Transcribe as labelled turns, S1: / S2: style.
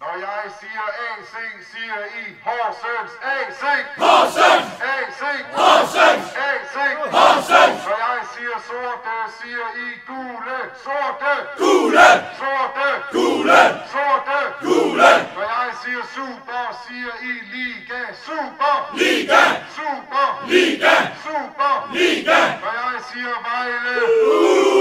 S1: Når jeg siger AC, siger I Horsens AC.
S2: Horsens!
S1: AC.
S2: Horsens!
S1: AC.
S2: Horsens!
S1: Når jeg siger sorte, siger I gule. Sorte.
S2: Gule!
S1: Sorte.
S2: Gule!
S1: Sorte.
S2: Gule!
S1: Når jeg siger super, siger I liga. Super.
S2: Liga!
S1: Super.
S2: Liga!
S1: Super.
S2: Liga!
S1: Når jeg siger Vejle,
S2: Uh!